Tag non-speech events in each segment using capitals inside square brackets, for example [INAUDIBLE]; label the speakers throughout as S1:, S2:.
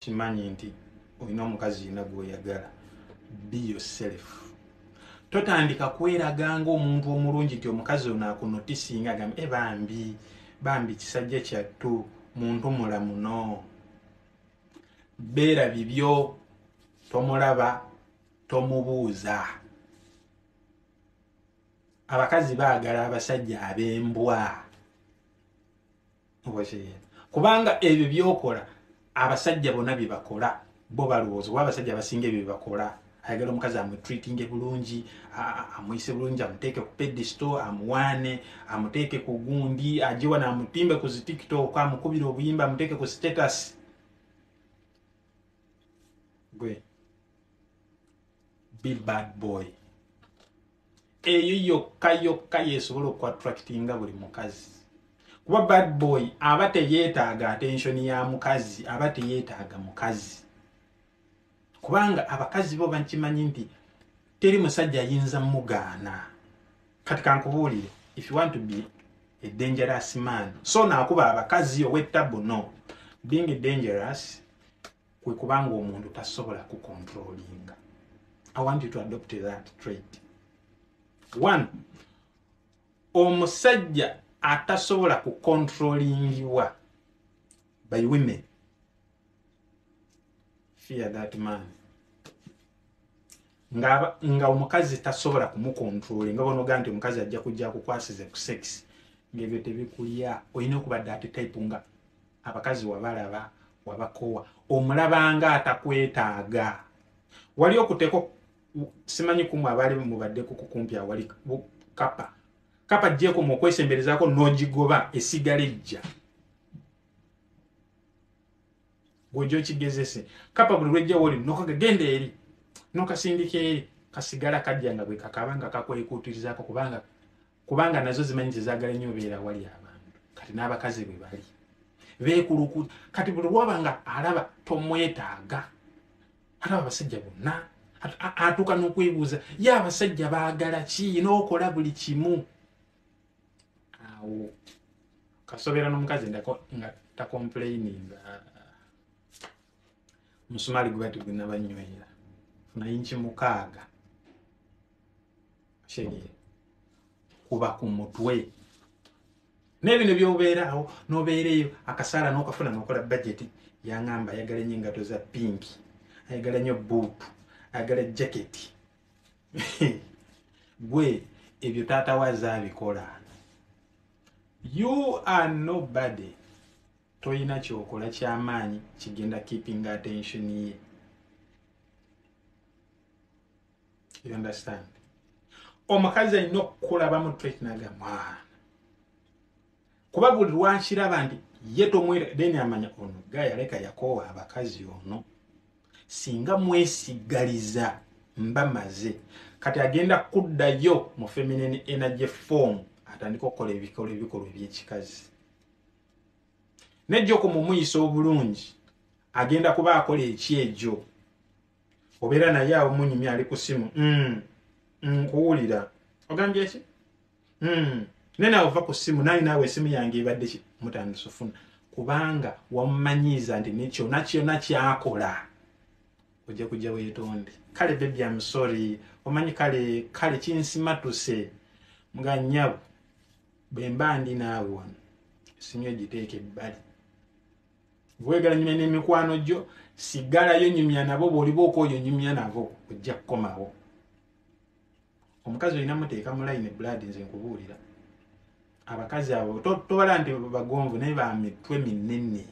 S1: kimanyi nti olina omukazi yina gweoyagala be yourself. Totandika kweraga nga omuntu omulungi nti omukazi ono akunotisinga agamba e bambi bambi kisajja kyattu muntu mulamuno beera bibyo tomulaba tomubuuza. Abakazi baagala abasajja ab'embwa. Kubanga ebyo byokola abasajja bonna byebakola bo balowooza oba abasajja abasinga ebyo byebakola ayagala omukazi amutreatinge bulungi amuyise bulungi amuteeke ku pedisto amuwaane amuteeke ku gundi ajiwa namutimbe ku zitiktok amukubire obuyimba amuteeke ku status. Gwe be bad boy. Eyo yokka yokka yesobola okuattractinga buli mukazi kuba bad boy aba teyeetaaga attensioni ya mukazi aba teyeetaaga mukazi. Kubanga abakazi bo bankimanyi nti teri musajja ayinza mugaana. Kati kankubuulire if you want to be a dangerous man so naakuba abakazi owetabu no. Being dangerous kwe kubanga omuntu tasobola kucontrolinga i want you to adopt that trait. One omusajja atasobola kucontrolingibwa by women. Fear that man. Nga, nga omukazi tasobola kumukontrola nga bonoga nti omukazi ajja kujja kukwasize ku sex ngaebyo tebikulya olina okubadde ate type nga abakazi wabalaba wabakowa omulabanga atakwetaaga. Wali okuteeko simanyi kumu abaali mubaddeku kukumpi awali kapa kapa jjeeko mu okwesemberezaako n'ogigoba esigala ejja. Bwojja okigezese kapa buli lwejja woli nokaga genda eri nokasindika eri kasigala kajja nga bwe kakaba nga kakwekuutirizaako kubanga kubanga nazo zimanyi tezagala nnyo obeera wali abantu. Kati n'abakazi bwe bali. Beekuluku kati buli lwaba nga alaba tomwetaaga alaba abasajja bonna atuuka n'okwebuuza ye abasajja baagala ki? N'okola buli kimu awo kasobeera n'omukazi nga takomplaininga musumaali guba tigunabanywera nayinki mukaaga. Kyerie kuba ku mutwe. Nebino byobeeraawo nobeereeyo akasaala nokafuna nokola budgeti yaŋamba ayagala nyo engato za pinki ayagala nyo buutu ayagala jaketi [LAUGHS] gwe ebyo taatawaza abikola you are nobody. Toyina kyokola kyamaanyi kigenda keeping attention ye. You understand? Omukazi alina okukulabamu tret naga mwana. Kuba buli lwankiraba nti ye tomwera then amanya ono ga yaleka yakoowa abakazi ono. Singa mwesigaliza mba maze kati agenda kuddayo mu feminine energy form atandika okukola ebikolo ebikolwa ebyekikazi. Nejjoko mumuyisa obulungi agenda kuba akola ekyegyo obeera naye awo munyumya ali ku simu mm, nkuwulira. Ogambye ki? Mm. naye naawe ova ku simu naye naawe esimu yange ebadde mutandisa ofuna kubanga wamumanyiiza nti nekyona kyona kyakola. Ojja kujja weetonde. Kale bebi amusori omanyi kale kale kinsimatuse. Nga nnyabo bwe mba ndi naawe wano. Esimu egiteeka ebbali. Bwegala nyumya n'emikwano gyo sigalayo nyumya nabo bwoliba okwoyo nyumya nabo ojja kukomawo. Omukazi olina muteeka mu line blood nze nkubuulira. Abakazi abo tobala nti bagonvu naye bamitwe minene.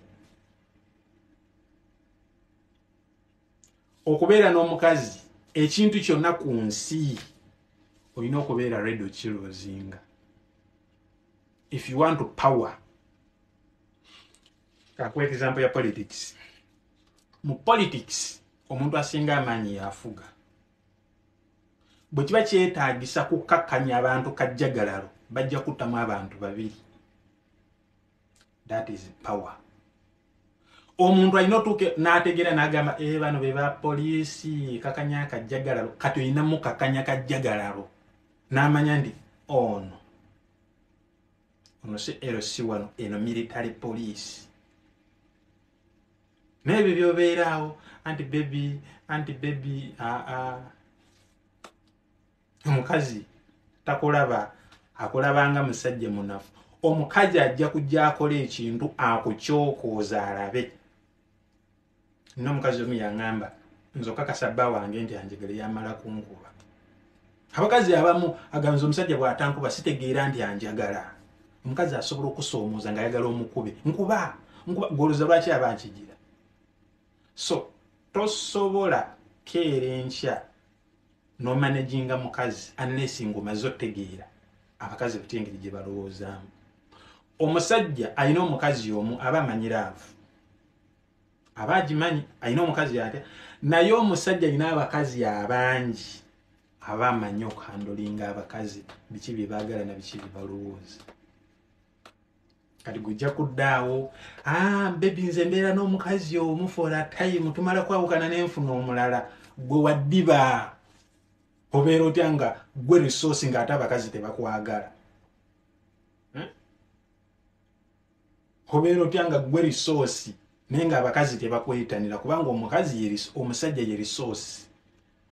S1: Okubeera n'omukazi ekintu kyonna ku nsi olina okubeera red okirozinga if you want to power kakuwa example ya politics. Mu politics omuntu asinga amaanyi yafuga. Bwe kiba kyetaagisa kukakkanya abantu kajjagalalo bajja kuttamu abantu babiri. That is power. Omuntu alina otuuke n'ategeera n'agamba e bano be bapoliisi kakanya akajjagalalo kati olinamu kakanya kajjagalalo n'amanya nti ono ono si rc wano eno military police. Naye ebyo byobeeraawo anti bebi anti bebi aa omukazi takulaba akulabanga musajja munafu. Omukazi ajja kujja akola ekintu akukyokooza alabe. Nina omukazi omu yaŋŋamba nzokakasa bba wange nti anjegere yamala kunkuba. Abakazi abamu aganza omusajja bw'atankuba sitegeera nti anjagala omukazi asobola okusoomooza ng'ayagala omukube. Nkuba nkuba gwoluza lwaki aba nkigira so tosobola keera enkya nomanaginga mukazi anlesi ngaomaze otegeera abakazi batya engeri gye balowoozaamu. Omusajja alina omukazi omu aba amanyiraavu. Aba agimanyi alina omukazi atya naye omusajja alina abakazi abangi aba amanyi okuhandolinga abakazi biki byebaagala na biki byebalowooza kati gujja kuddaawo ah, bebi nze mbeera n'omukazi omu fola time tumala kwawukana nenfuna omulala. Gwe waddiba obeera otya nga gwe risoosi ng'ate abakazi tebakwagala? Hmm? obeera otya nga gwe risoosi naye ng'abakazi tebakwetanira kubanga omukazi omusajja ye risoosi